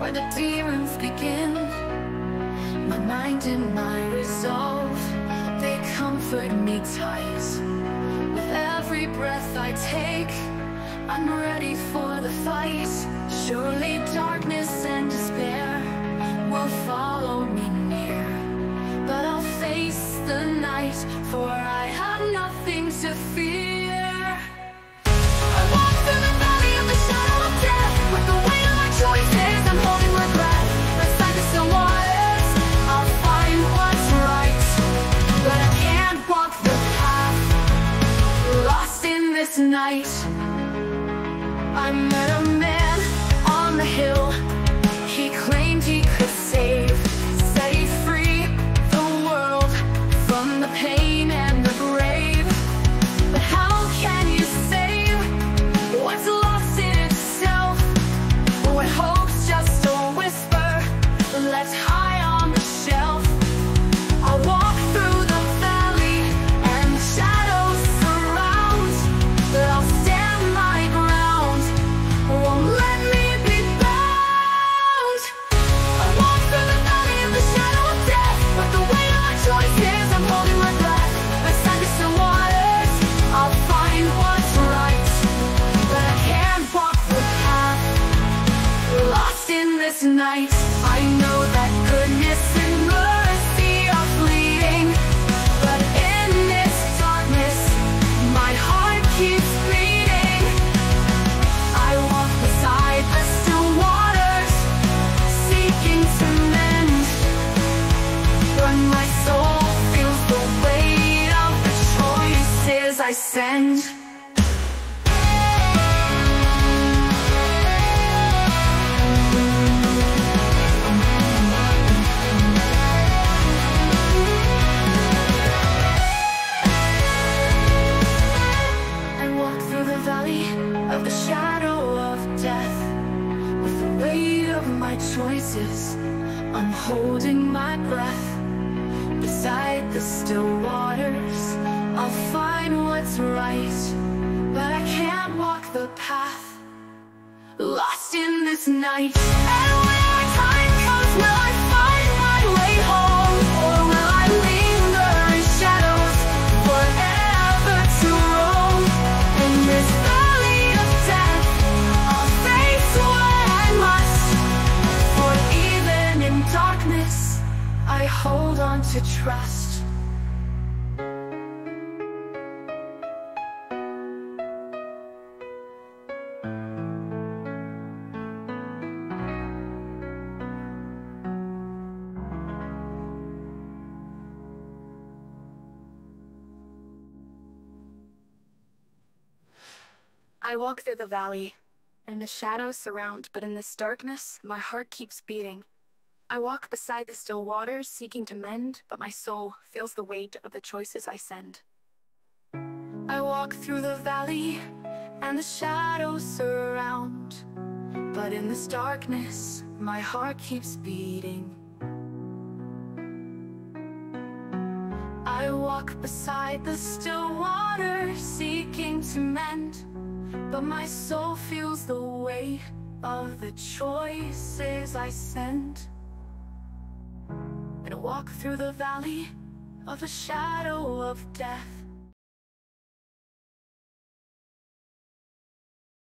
where the demons begin. My mind and my resolve, they comfort me tight. With every breath I take, I'm ready for the fight. Surely darkness and despair will follow me near. But I'll face the night, for I have nothing to fear. In this night I met a man on the hill in this night I know that goodness and mercy are fleeting But in this darkness My heart keeps beating I walk beside the still waters Seeking to mend. But my soul feels the weight of the choices I send valley of the shadow of death. With the weight of my choices I'm holding my breath. Beside the still waters I'll find what's right. But I can't walk the path. Lost in this night. And when my time comes Will hold on to trust I walk through the valley, and the shadows surround, but in this darkness, my heart keeps beating. I walk beside the still waters, seeking to mend, but my soul feels the weight of the choices I send. I walk through the valley, and the shadows surround, but in this darkness, my heart keeps beating. I walk beside the still waters, seeking to mend. But my soul feels the weight of the choices I send. And walk through the valley of the shadow of death.